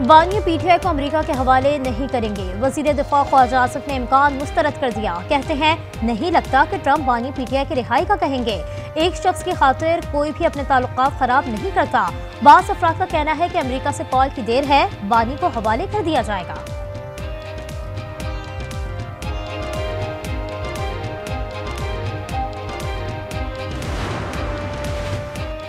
बानी पीटीआई को अमेरिका के हवाले नहीं करेंगे। वज़ीर दिफा ख्वाजा आसफ ने इम्कान मुस्तरद कर दिया। कहते हैं, नहीं लगता कि ट्रंप बानी पीटीआई की रिहाई का कहेंगे। एक शख्स की खातिर कोई भी अपने ताल्लुक खराब नहीं करता। बास अफराद का कहना है कि अमेरिका से कॉल की देर है। बानी को हवाले कर दिया जाएगा।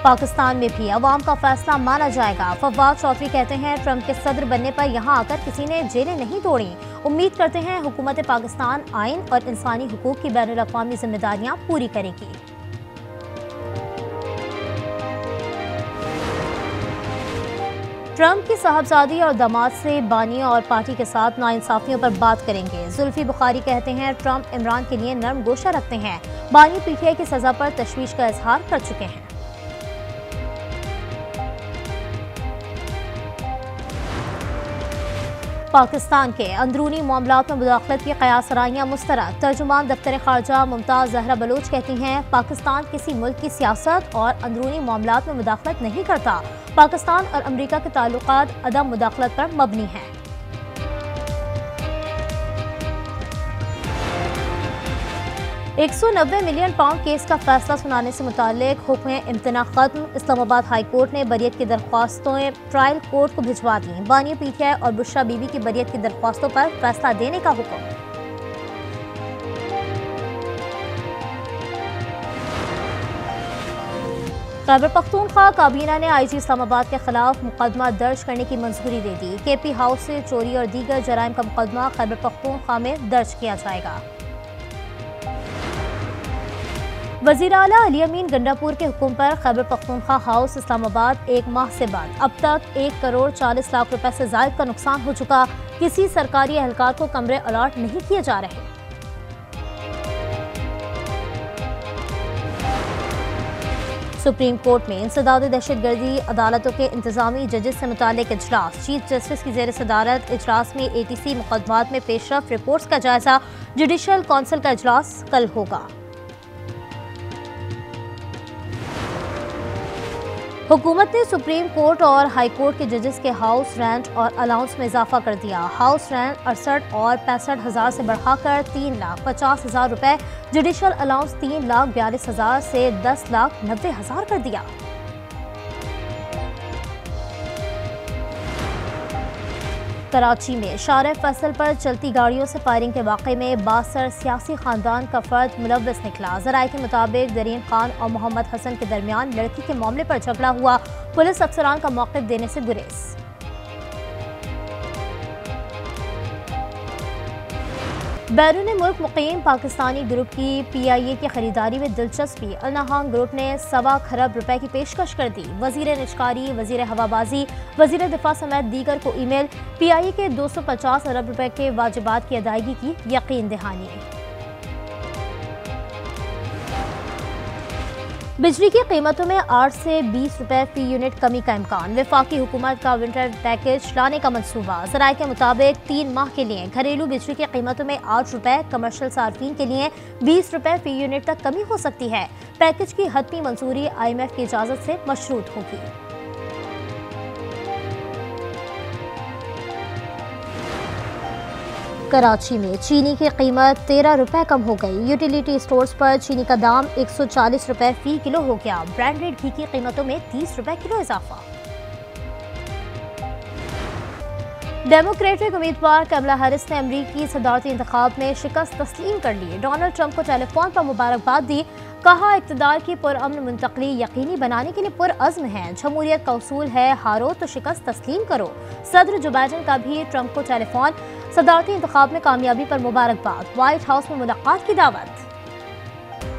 पाकिस्तान में भी अवाम का फैसला माना जाएगा। फवाद चौधरी कहते हैं, ट्रंप के सदर बनने पर यहाँ आकर किसी ने जेलें नहीं तोड़ी। उम्मीद करते हैं हुकूमत पाकिस्तान आइन और इंसानी हकूक की बैन अवी जिम्मेदारियाँ पूरी करेगी। ट्रंप की साहबजादी और दामाद से बानियों और पार्टी के साथ नाइंसाफियों पर बात करेंगे। जुल्फी बुखारी कहते हैं, ट्रंप इमरान के लिए नरम गोशा रखते हैं। बानी पीटीआई की सजा पर तशवीश का इजहार कर चुके हैं। पाकिस्तान के अंदरूनी मामला में मुदाखलत की कयासराइयाँ मुस्तरद। तर्जुमान दफ्तर खारजा मुमताज़ जहरा बलोच कहती हैं, पाकिस्तान किसी मुल्क की सियासत और अंदरूनी मामला में मुदाखलत नहीं करता। पाकिस्तान और अमरीका के ताल्लुक अदम मुदाखलत पर मबनी हैं। एक सौ नब्बे मिलियन पाउंड केस का फैसला सुनाने से मुतालिक हुक्म इम्तना खत्म। इस्लामाबाद हाई कोर्ट ने बरीत की दरख्वास्तों, ट्रायल कोर्ट को भिजवा दी। बानी पीटीआई और बुशरा बीबी की बरीत की दरख्वास्तों पर फैसला देने का हुक्म। खैबर पख्तूनख्वा काबीना ने आई जी इस्लामाबाद के खिलाफ मुकदमा दर्ज करने की मंजूरी दे दी। के पी हाउस से चोरी और दीगर जराइम का मुकदमा खैबर पख्तूनख्वा में दर्ज किया जाएगा। वज़ीर अला अली अमीन गंडापुर के हुक्म पर खैबर पख्तूनख्वा हाउस इस्लामाबाद एक माह से बाद अब तक एक करोड़ चालीस लाख रुपए से जायद का नुकसान हो चुका। किसी सरकारी एहलकार को कमरे अलॉट नहीं किए जा रहे। सुप्रीम कोर्ट में इंसदाद दहशत गर्दी अदालतों के इंतजामी जजेस से मुतल इजलास। चीफ जस्टिस की जेर सदारत इजलास में ए टी सी मुकदमात में पेशरफ रिपोर्ट्स का जायजा। जुडिशल कौंसिल का इजलास कल होगा। हुकूमत ने सुप्रीम कोर्ट और हाई कोर्ट के जजेस के हाउस रेंट और अलाउंस में इजाफा कर दिया। हाउस रेंट अड़सठ और पैंसठ हज़ार से बढ़ाकर तीन लाख पचास हज़ार रुपये जुडिशल अलाउंस तीन लाख बयालीस हज़ार से दस लाख नब्बे हज़ार कर दिया। कराची में शार फ़सल पर चलती गाड़ियों से फायरिंग के वाक़े में बासर सियासी खानदान का फर्द मुलवस निकला। जराये के मुताबिक जरीन खान और मोहम्मद हसन के दरमियान लड़की के मामले पर झगड़ा हुआ। पुलिस अफसरान का मौक़ देने से गुरेज। बैरून मुल्क मुकीम पाकिस्तानी ग्रुप की पी आई ए की खरीदारी में दिलचस्पी। अलनहान ग्रुप ने सवा खरब रुपए की पेशकश कर दी। वज़ीर निष्कारी, वज़ीर हवाबाजी, वज़ीर दिफा समेत दीगर को ई मेल पी आई ए के दो सौ पचास अरब रुपए के वाजबात की अदायगी की यकीन दहानी। बिजली की कीमतों में आठ से बीस रुपए फ़ी यूनिट कमी का इम्कान। विफाकी हुकूमत का विंटर पैकेज लाने का मनसूबा जराये के मुताबिक तीन माह के लिए घरेलू बिजली की कीमतों में आठ रुपए कमर्शल सार्फिन के लिए बीस रुपए फ़ी यूनिट तक कमी हो सकती है। पैकेज की हतमी मंजूरी आई एम एफ़ की इजाज़त से मशरूत होगी। कराची में चीनी की कीमत तेरह रुपए कम हो गई। यूटिलिटी स्टोर्स पर चीनी का दाम एक सौ चालीस रुपए फ़ी किलो हो गया। ब्रांडेड घी की कीमतों में तीस रुपए किलो इजाफा। डेमोक्रेटिक उम्मीदवार कमला हैरिस ने अमरीकी सदारती इंतखाब में शिकस्त तस्लीम कर ली। डोनाल्ड ट्रंप को टेलीफोन पर मुबारकबाद दी। कहा, इकतदार की पुरअमन मुंतकली यकीनी बनाने के लिए पुरज़म है। जमहूरियत का उसूल है, हारो तो शिकस्त तस्लीम करो। सदर जो बाइडन का भी ट्रंप को टेलीफोन। सदारती इंतखाब में कामयाबी पर मुबारकबाद। व्हाइट हाउस में मुलाकात की दावत।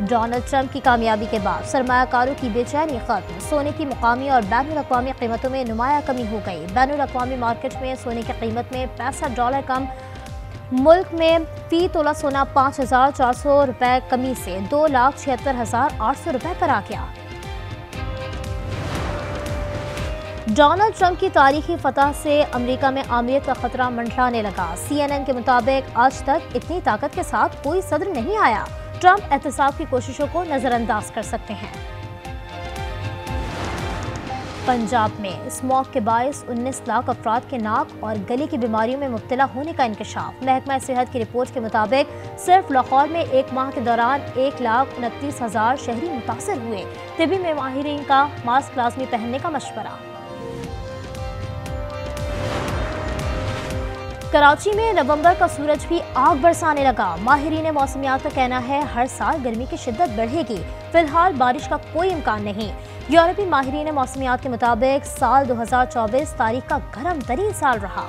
डोनाल्ड ट्रंप की कामयाबी के बाद सरमाकारों की बेचैनी खत्म। सोने की मुकामी और बैन अवी कीमतों में नुमाया कमी हो गई। बैन अवी मार्केट में सोने की कीमत में पैंसठ डॉलर कम। मुल्क में फ़ी तोला सोना पाँच हज़ार चार सौ रुपये कमी से दो लाख छिहत्तर हज़ार आठ सौ रुपये पर आ गया। डोनाल्ड ट्रंप की तारीखी फतह से अमेरिका में आमियत का खतरा मंडलाने लगा। सीएनएन के मुताबिक आज तक इतनी ताकत के साथ कोई सदर नहीं आया। ट्रंप एहतसाब की कोशिशों को नज़रअंदाज कर सकते हैं। पंजाब में स्मॉक के बायस 19 लाख अफराद के नाक और गले की बीमारियों में मुबतला होने का इंकशाफ। महकमा सेहत की रिपोर्ट के मुताबिक सिर्फ़ लाहौर में एक माह के दौरान एक लाख उनतीस हज़ार शहरी मुतासर हुए। तबी में माहरीन का मास्क लाजमी पहनने का मशवरा। कराची में नवंबर का सूरज भी आग बरसाने लगा। माहरीन मौसमियात का कहना है, हर साल गर्मी की शिद्दत बढ़ेगी। फ़िलहाल बारिश का कोई इम्कान नहीं। यूरोपीय माहरीन मौसमियात के मुताबिक साल 2024 तारीख का गर्म तरीन साल रहा।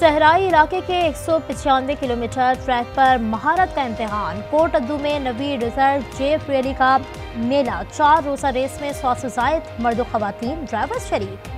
सहराई इलाके के एक सौ पचानवे किलोमीटर ट्रैक पर महारत का इम्तहान। कोट अद्दू में नबी रिज़र्व जेफ रैली का मेला चार रोजा रेस में सौ से जायद मर्द खुवान ड्राइवर शरीक